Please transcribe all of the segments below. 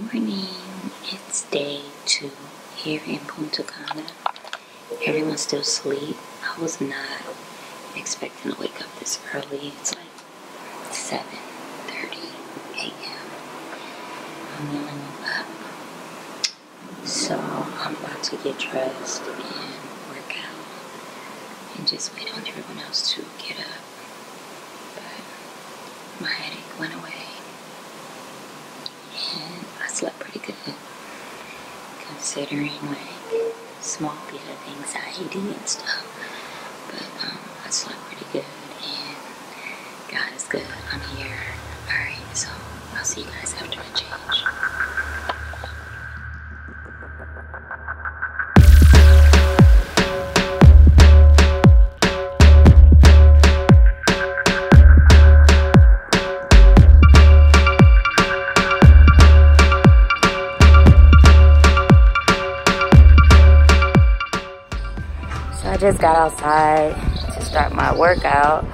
morning. It's day two here in Punta Cana. Everyone's still asleep. I was not expecting to wake up this early. It's like 7.30 a.m. I'm only up. So I'm about to get dressed and work out and just wait on everyone else to get up. But my headache went away and slept pretty good considering like small bit of anxiety and stuff. But um, I slept pretty good and God is good. I'm here. Alright, so I'll see you guys after I change. Just got outside to start my workout.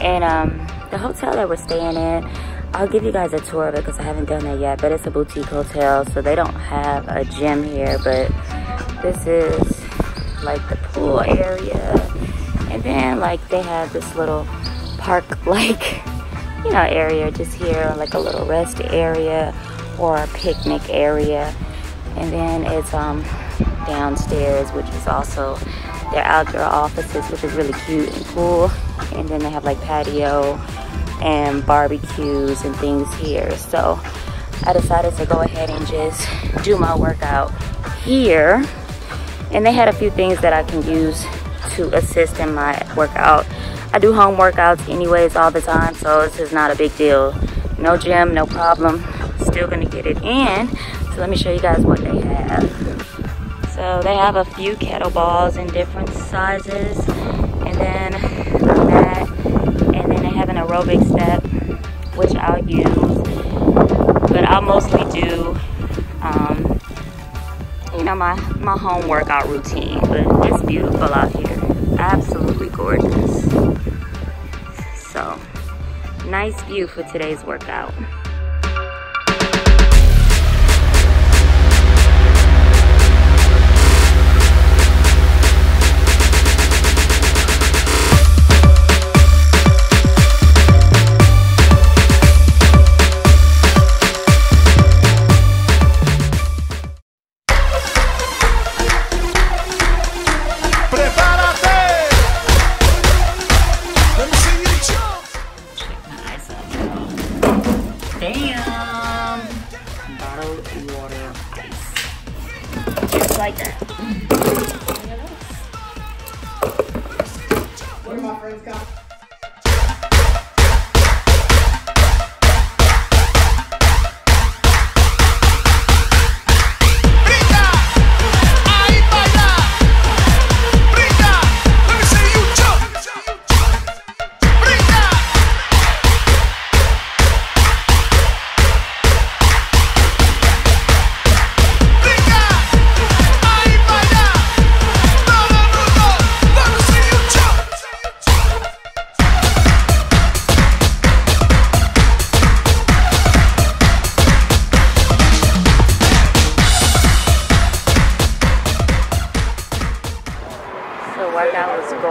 And um, the hotel that we're staying in, I'll give you guys a tour of it because I haven't done that yet, but it's a boutique hotel so they don't have a gym here, but this is like the pool area. And then like they have this little park like you know area just here like a little rest area or a picnic area. And then it's um downstairs which is also their outdoor offices which is really cute and cool. And then they have like patio and barbecues and things here. So I decided to go ahead and just do my workout here. And they had a few things that I can use to assist in my workout. I do home workouts anyways all the time so this is not a big deal. No gym no problem. Still gonna get it in. So let me show you guys what they have so they have a few kettlebells in different sizes. And then a mat. And then they have an aerobic step which I'll use. But I'll mostly do um, you know my my home workout routine. But it's beautiful out here. Absolutely gorgeous. So nice view for today's workout like that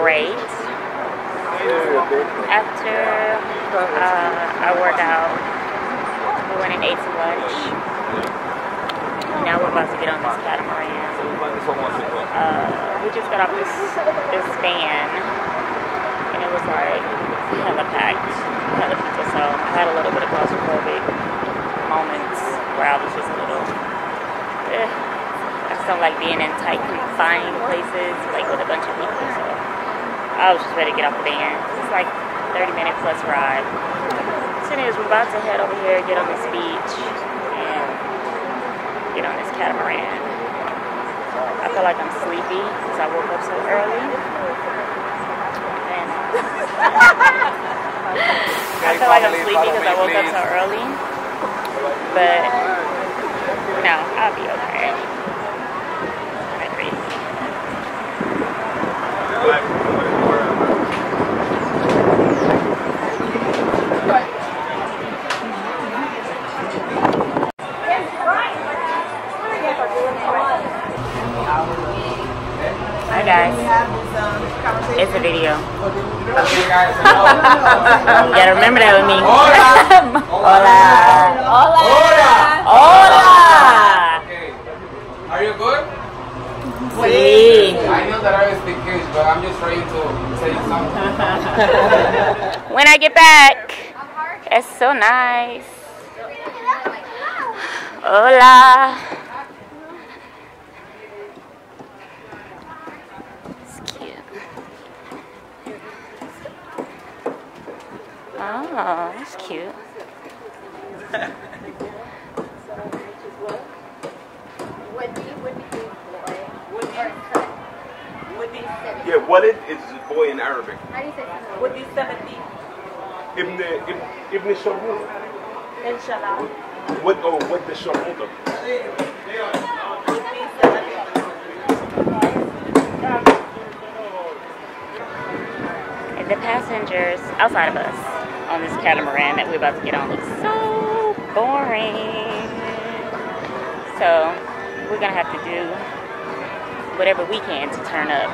great. After uh, our workout we went and ate some lunch. Now we're about to get on this catamaran. Uh, we just got off this this van and it was like hella packed hella people so I had a little bit of claustrophobic moments where I was just a little eh. I just don't like being in tight confined places like with a bunch of people I was just ready to get off the van it's like 30 minute plus ride so anyways we're about to head over here get on this beach and get on this catamaran I feel like I'm sleepy because I woke up so early. And I feel like I'm sleepy because I woke up so early. But no, I'll be okay. I'm crazy. guys. It's a video. Gotta remember that with me. Hola. Hola. Hola. Okay. Are you good? Sí. I know that I speak English, but I'm just trying to say something. When I get back. It's so nice. Hola. Oh, that's cute. Yeah, walid is boy in Arabic. Would be 70. Ibn Ibn, Ibn Sharmuta. Inshallah. What oh what the Sharmuta? Would be 70. And the passengers outside of us on this catamaran that we're about to get on looks so boring. So we're gonna have to do whatever we can to turn up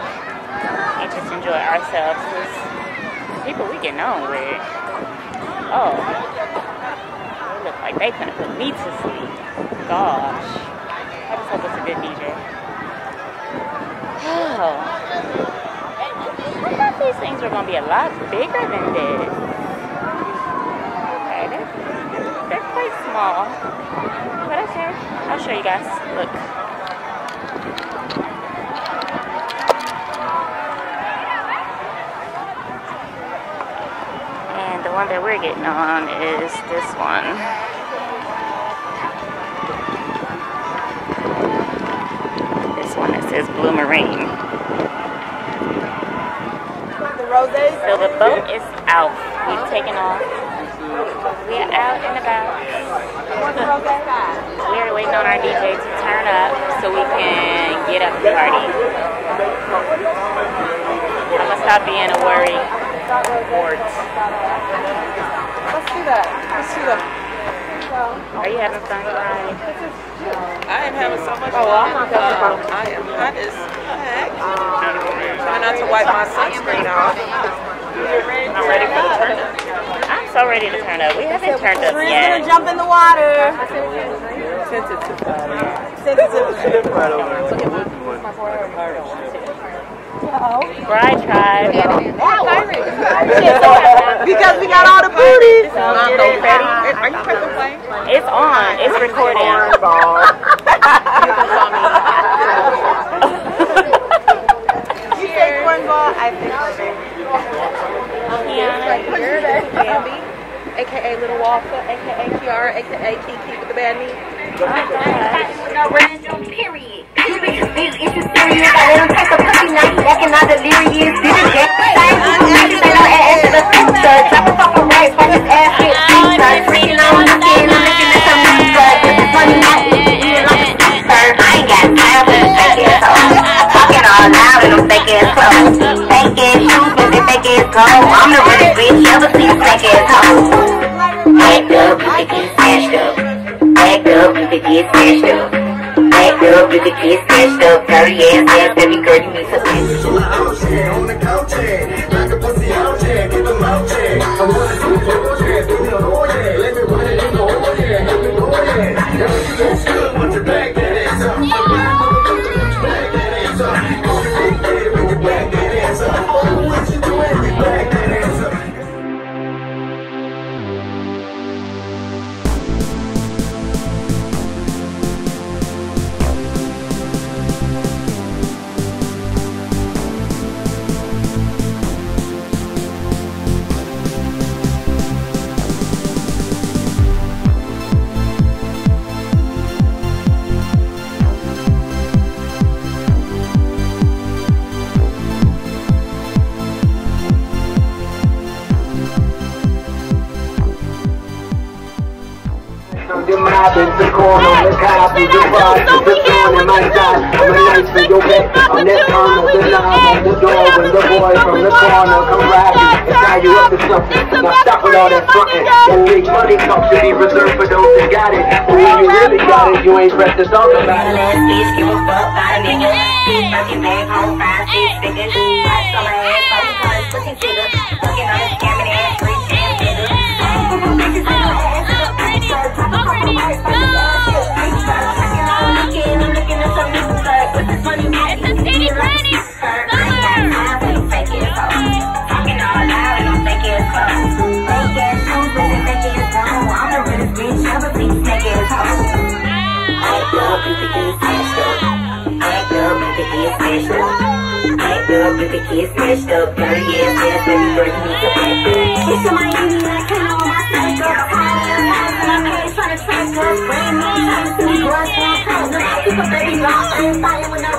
and just enjoy ourselves. the people we getting on with, oh, they look like they gonna put me to sleep. Gosh, I just hope it's a good DJ. Oh. I thought these things were gonna be a lot bigger than this. Quite small. But okay, I'll show you guys. Look. And the one that we're getting on is this one. This one that says Blue Marine. So the boat is out. We've taken off. We are out and about. We're waiting on our DJ to turn up so we can get up and party. I'm gonna stop being a worry. Wart. Let's do that. Let's do that. Are you having fun, Ryan? I am having so much fun. Oh, I'm not having fun. I am hot as heck. Um, Try not to wipe my sunscreen off. I'm ready for the turn up. So ready to turn up. We haven't turned up yet. Gonna jump in the water. Sensitive. Sensitive. Bride Tribe. Because we got all the booties. I'm so ready. Are you pressing play? It's on. It's recording. You say cornball, I think Bambi, aka Little Walker, aka Kiara, aka Kiki with the bad knee. No random, period. You bitches big, it's a serious. I let them take a pussy, now you acting all delirious. Did I'm the realest bitch ever seen fake ass hoes. Act up, you can get smashed up. Act up, you can get smashed up. Act up, you can get smashed up. Dirty ass ass, baby girl, you need some ass. corner, the cops, the surprise, the thorn in my side. I'm a knife for your back. I'm that turn the knob on the door when the boy from the corner come riding and tie you up to something. Now stop with all that fronting. That big money talk should be reserved for those that got it. But when you really got it, you ain't pressed to talk about it. Last bitch, give a fuck about a nigga. Birkin bag, home five, six figures. Ice on my head, phone calls, pushing trigger. Fucking on a up, you could get smashed up. Dirty ass ass, baby girl, you to back up. It's a Miami, I can't hold my up. My parents tryna track us. Brand new, trying to see blood down cold. No, keep a baby law. I ain't fighting with no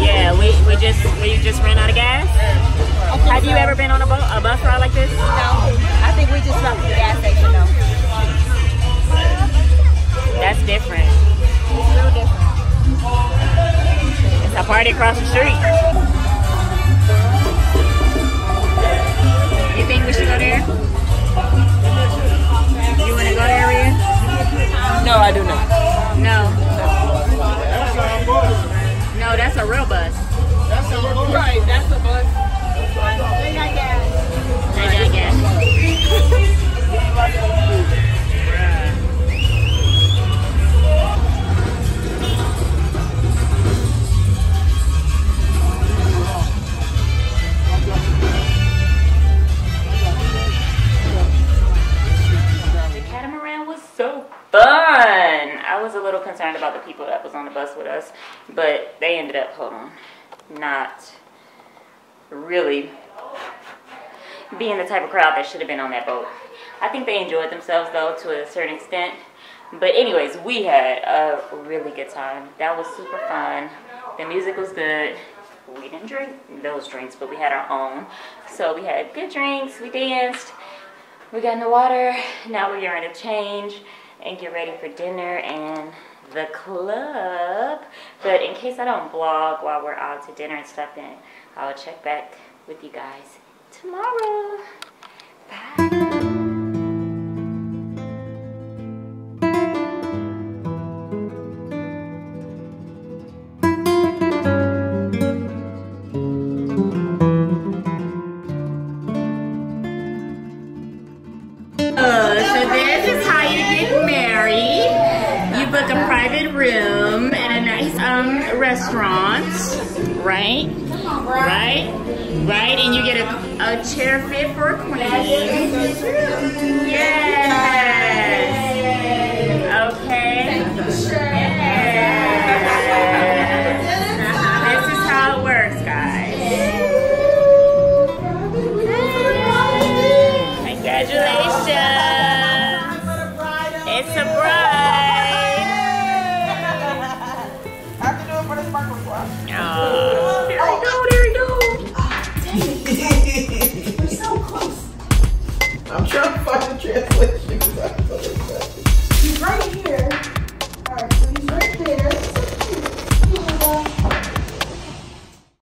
Yeah, we, we just we just ran out of gas. Have you ever been on a, a bus ride like this? No, I think we just stopped at the gas station though. That's different. It's real different. It's a party across the street. You think we should go there? Little concerned about the people that was on the bus with us, but they ended up, hold on, not really being the type of crowd that should have been on that boat. I think they enjoyed themselves though to a certain extent. But anyways, we had a really good time. That was super fun. The music was good. We didn't drink those drinks, but we had our own. So we had good drinks. We danced. We got in the water. Now we're to change and get ready for dinner and the club. But in case I don't vlog while we're out to dinner and stuff, then I'll check back with you guys tomorrow. Bye. A private room at a nice um restaurant, right? Right? Right? And you get a, a chair fit for a queen. Yeah.